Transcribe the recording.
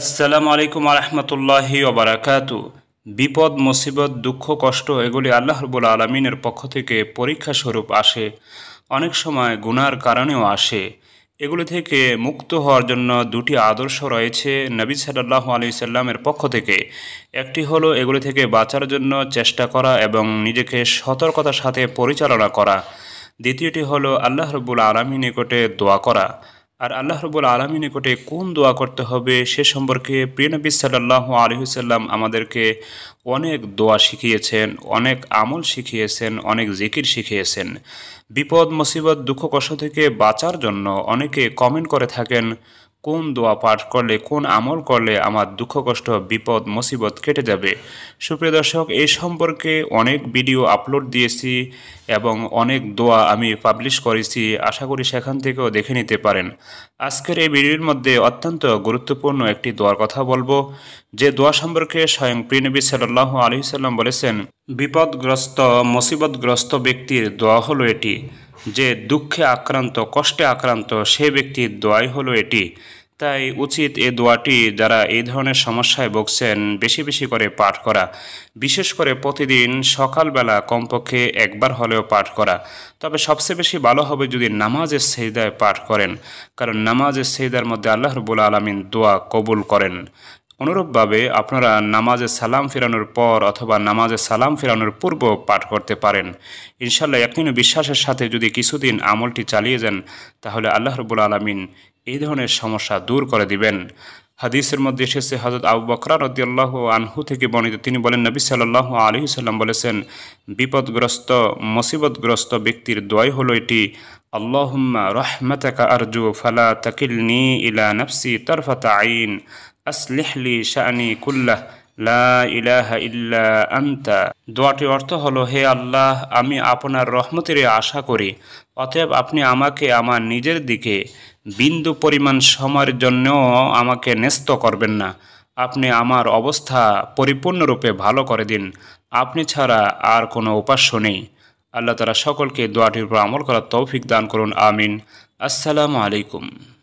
আসসালামু আলাইকুম আরহামতুল্লাহি ওবরাকাতু বিপদ, মুসিবত, দুঃখ, কষ্ট, এগুলি আল্লাহ রবুল আলমিনের পক্ষ থেকে পরীক্ষা স্বরূপ আসে। অনেক সময় গুনার কারণেও আসে। এগুলি থেকে মুক্ত হওয়ার জন্য দুটি আদর্শ রয়েছে নবী সাল্লাহ আলি সাল্লামের পক্ষ থেকে। একটি হলো এগুলি থেকে বাঁচার জন্য চেষ্টা করা এবং নিজেকে সতর্কতার সাথে পরিচালনা করা। দ্বিতীয়টি হলো আল্লাহ রবুল আলমী নিকটে দোয়া করা। আর আল্লাহ রবুল আলমী নিকটে কোন দোয়া করতে হবে সে সম্পর্কে প্রিয়নবী সাল্লাহ আলহিসাল্লাম আমাদেরকে অনেক দোয়া শিখিয়েছেন, অনেক আমল শিখিয়েছেন, অনেক জিকির শিখিয়েছেন। বিপদ, মুসিবত, দুঃখ, কষ্ট থেকে বাঁচার জন্য অনেকে কমেন্ট করে থাকেন কোন দোয়া পাঠ করলে, কোন আমল করলে আমার দুঃখ, কষ্ট, বিপদ, মুসিবত কেটে যাবে? সুপ্রিয় দর্শক এই সম্পর্কে অনেক ভিডিও আপলোড দিয়েছি এবং অনেক দোয়া আমি পাবলিশ করেছি। আশা করি সেখান থেকেও দেখে নিতে পারেন। আজকের এই ভিডিওর মধ্যে অত্যন্ত গুরুত্বপূর্ণ একটি দোয়ার কথা বলব। যে দোয়া সম্পর্কে স্বয়ং প্রিনবী সাল্লাহ আলি সাল্লাম বলেছেন, বিপদগ্রস্ত, মুসিবতগ্রস্ত ব্যক্তির দোয়া হলো এটি। যে দুঃখে আক্রান্ত, কষ্টে আক্রান্ত, সে ব্যক্তির দোয়াই হলো এটি। তাই উচিত এ দোয়াটি যারা এই ধরনের সমস্যায় ভুগছেন, বেশি বেশি করে পাঠ করা। বিশেষ করে প্রতিদিন সকালবেলা কমপক্ষে একবার হলেও পাঠ করা। তবে সবচেয়ে বেশি ভালো হবে যদি নামাজের সেইদায় পাঠ করেন, কারণ নামাজের সেইদার মধ্যে আল্লাহ রবুল আলমিন দোয়া কবুল করেন। অনুরূপভাবে আপনারা নামাজে সালাম ফেরানোর পর অথবা নামাজে সালাম ফেরানোর পূর্ব পাঠ করতে পারেন। ইনশাল্লাহ একদিন বিশ্বাসের সাথে যদি কিছুদিন আমলটি চালিয়ে যান, তাহলে আল্লাহ রবুল আলমিন এই ধরনের সমস্যা দূর করে দিবেন। হাদিসের মধ্যে এসেছে হজরত আবু বকরা রদিয়াল্লাহ আনহু থেকে বর্ণিত, তিনি বলেন, নবী সাল্লাহ আলী সাল্লাম বলেছেন, বিপদগ্রস্ত, মুসিবতগ্রস্ত ব্যক্তির দোয়াই হলো এটি, আল্লাহুম্মা রহমতাকা আরজু, ফালা তাকিলনি ইলা নফসি তরফতা আইন। আসলিহলি শানি কুল্লাহ, লা ইলাহা ইল্লা আন্তা। দোয়াটির অর্থ হলো, হে আল্লাহ, আমি আপনার রহমতের আশা করি। অতএব আপনি আমাকে আমার নিজের দিকে বিন্দু পরিমাণ সময়ের জন্যও আমাকে ন্যস্ত করবেন না। আপনি আমার অবস্থা পরিপূর্ণরূপে ভালো করে দিন। আপনি ছাড়া আর কোনো উপাস্য নেই। আল্লাহ তারা সকলকে দোয়াটির উপর আমল করার তৌফিক দান করুন, আমিন। আসসালামু আলাইকুম।